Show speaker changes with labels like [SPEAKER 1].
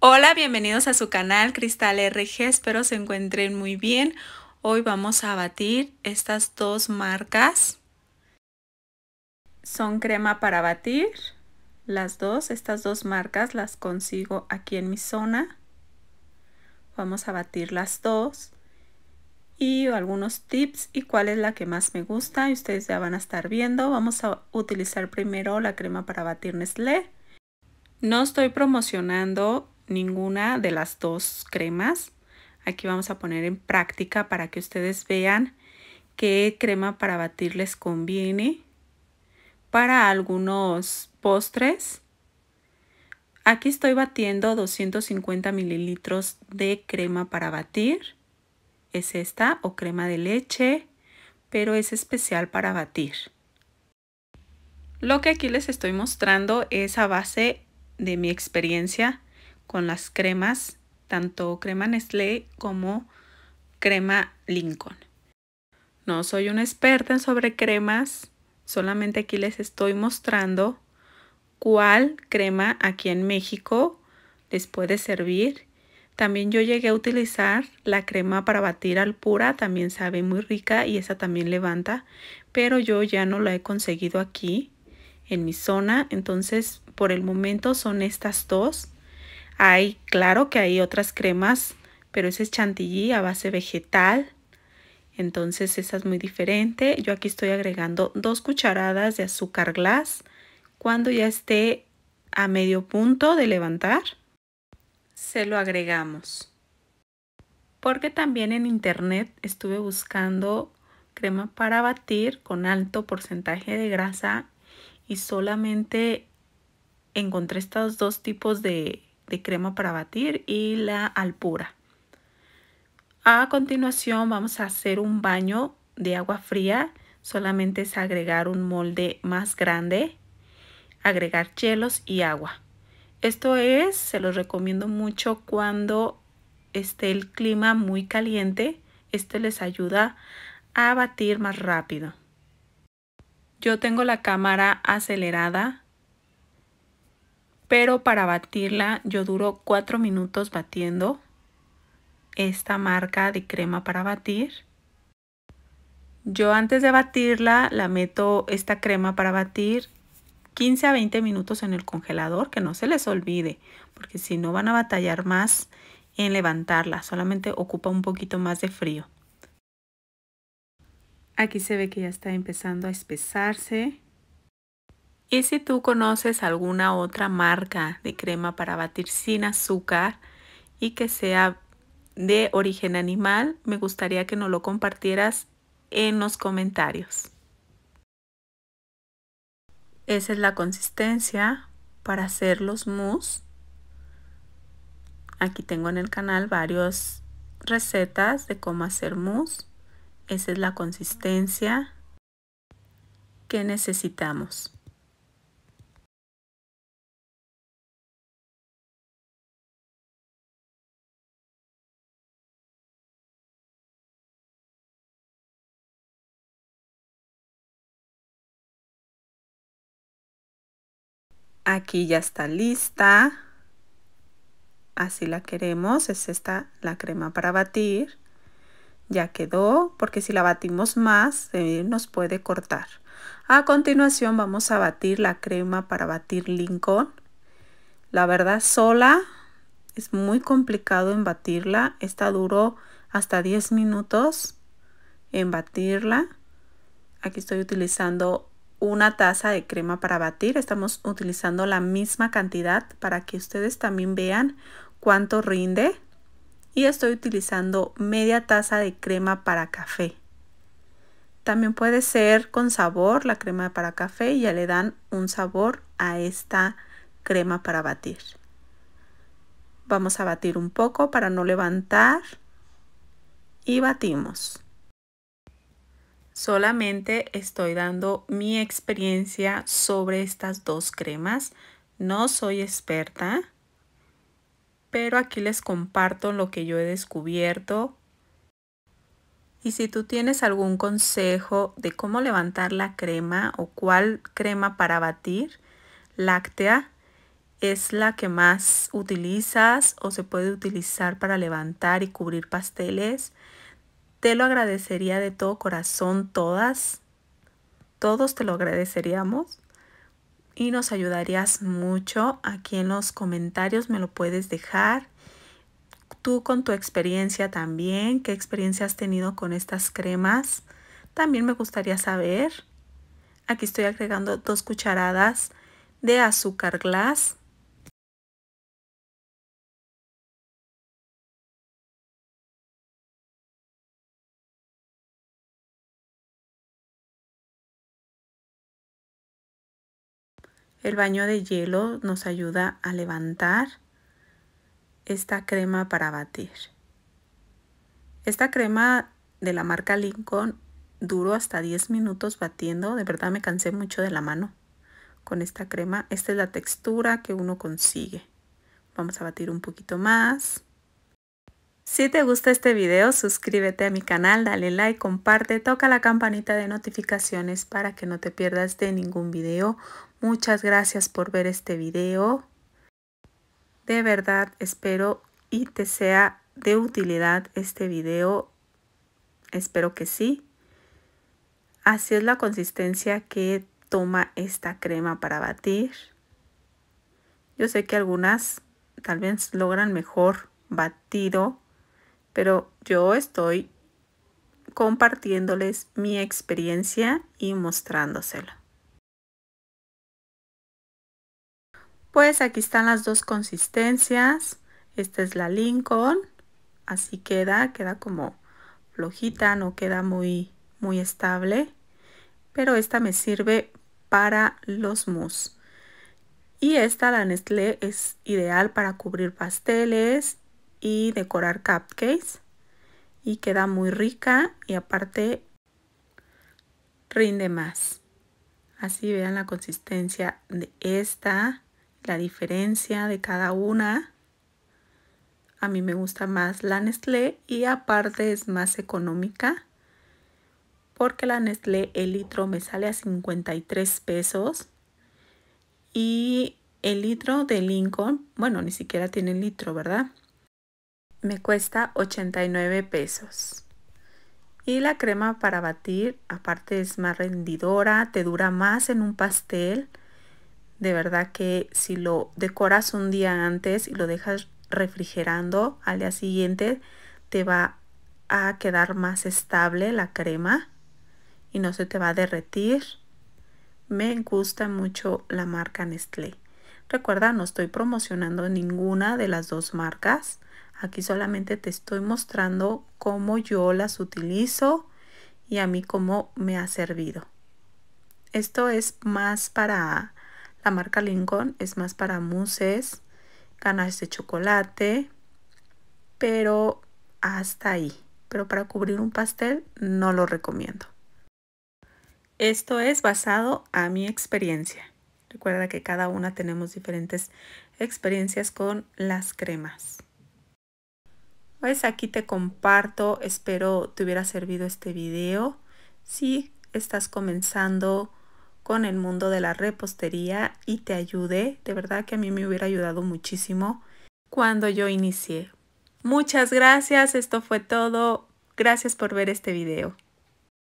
[SPEAKER 1] Hola, bienvenidos a su canal Cristal RG, espero se encuentren muy bien. Hoy vamos a batir estas dos marcas. Son crema para batir, las dos, estas dos marcas las consigo aquí en mi zona. Vamos a batir las dos y algunos tips y cuál es la que más me gusta y ustedes ya van a estar viendo. Vamos a utilizar primero la crema para batir Nestlé. No estoy promocionando ninguna de las dos cremas. Aquí vamos a poner en práctica para que ustedes vean qué crema para batir les conviene para algunos postres. Aquí estoy batiendo 250 mililitros de crema para batir. Es esta o crema de leche, pero es especial para batir. Lo que aquí les estoy mostrando es a base de mi experiencia con las cremas, tanto crema Nestlé como crema Lincoln. No soy una experta en sobre cremas, solamente aquí les estoy mostrando cuál crema aquí en México les puede servir. También yo llegué a utilizar la crema para batir al pura, también sabe muy rica y esa también levanta, pero yo ya no la he conseguido aquí en mi zona, entonces por el momento son estas dos. Hay, claro que hay otras cremas, pero ese es chantilly a base vegetal. Entonces esa es muy diferente. Yo aquí estoy agregando dos cucharadas de azúcar glass. Cuando ya esté a medio punto de levantar, se lo agregamos. Porque también en internet estuve buscando crema para batir con alto porcentaje de grasa y solamente encontré estos dos tipos de de crema para batir y la alpura. A continuación vamos a hacer un baño de agua fría. Solamente es agregar un molde más grande, agregar hielos y agua. Esto es, se los recomiendo mucho cuando esté el clima muy caliente. Este les ayuda a batir más rápido. Yo tengo la cámara acelerada pero para batirla yo duro 4 minutos batiendo esta marca de crema para batir. Yo antes de batirla la meto esta crema para batir 15 a 20 minutos en el congelador, que no se les olvide, porque si no van a batallar más en levantarla, solamente ocupa un poquito más de frío. Aquí se ve que ya está empezando a espesarse. Y si tú conoces alguna otra marca de crema para batir sin azúcar y que sea de origen animal, me gustaría que nos lo compartieras en los comentarios. Esa es la consistencia para hacer los mousse. Aquí tengo en el canal varias recetas de cómo hacer mousse. Esa es la consistencia que necesitamos. Aquí ya está lista. Así la queremos. Es esta la crema para batir. Ya quedó, porque si la batimos más, nos puede cortar. A continuación vamos a batir la crema para batir Lincoln. La verdad sola es muy complicado en batirla. Está duro hasta 10 minutos en batirla. Aquí estoy utilizando una taza de crema para batir. Estamos utilizando la misma cantidad para que ustedes también vean cuánto rinde. Y estoy utilizando media taza de crema para café. También puede ser con sabor la crema para café y ya le dan un sabor a esta crema para batir. Vamos a batir un poco para no levantar y batimos. Solamente estoy dando mi experiencia sobre estas dos cremas. No soy experta, pero aquí les comparto lo que yo he descubierto. Y si tú tienes algún consejo de cómo levantar la crema o cuál crema para batir láctea, es la que más utilizas o se puede utilizar para levantar y cubrir pasteles. Te lo agradecería de todo corazón todas. Todos te lo agradeceríamos y nos ayudarías mucho. Aquí en los comentarios me lo puedes dejar. Tú con tu experiencia también, qué experiencia has tenido con estas cremas. También me gustaría saber. Aquí estoy agregando dos cucharadas de azúcar glass El baño de hielo nos ayuda a levantar esta crema para batir. Esta crema de la marca Lincoln duró hasta 10 minutos batiendo. De verdad me cansé mucho de la mano con esta crema. Esta es la textura que uno consigue. Vamos a batir un poquito más. Si te gusta este video, suscríbete a mi canal, dale like, comparte, toca la campanita de notificaciones para que no te pierdas de ningún video. Muchas gracias por ver este video. De verdad espero y te sea de utilidad este video. Espero que sí. Así es la consistencia que toma esta crema para batir. Yo sé que algunas tal vez logran mejor batido pero yo estoy compartiéndoles mi experiencia y mostrándosela. Pues aquí están las dos consistencias. Esta es la Lincoln. Así queda, queda como flojita, no queda muy, muy estable. Pero esta me sirve para los mousse. Y esta, la Nestlé, es ideal para cubrir pasteles y decorar cupcakes y queda muy rica y aparte rinde más. Así vean la consistencia de esta, la diferencia de cada una. A mí me gusta más la Nestlé y aparte es más económica porque la Nestlé el litro me sale a 53 pesos y el litro de Lincoln, bueno, ni siquiera tiene litro, ¿verdad? me cuesta 89 pesos. Y la crema para batir, aparte es más rendidora, te dura más en un pastel. De verdad que si lo decoras un día antes y lo dejas refrigerando al día siguiente, te va a quedar más estable la crema y no se te va a derretir. Me gusta mucho la marca Nestlé. Recuerda, no estoy promocionando ninguna de las dos marcas. Aquí solamente te estoy mostrando cómo yo las utilizo y a mí cómo me ha servido. Esto es más para la marca Lincoln, es más para mousses, ganas de chocolate, pero hasta ahí. Pero para cubrir un pastel no lo recomiendo. Esto es basado a mi experiencia. Recuerda que cada una tenemos diferentes experiencias con las cremas. Pues aquí te comparto, espero te hubiera servido este video. Si estás comenzando con el mundo de la repostería y te ayude, de verdad que a mí me hubiera ayudado muchísimo cuando yo inicié. Muchas gracias, esto fue todo. Gracias por ver este video.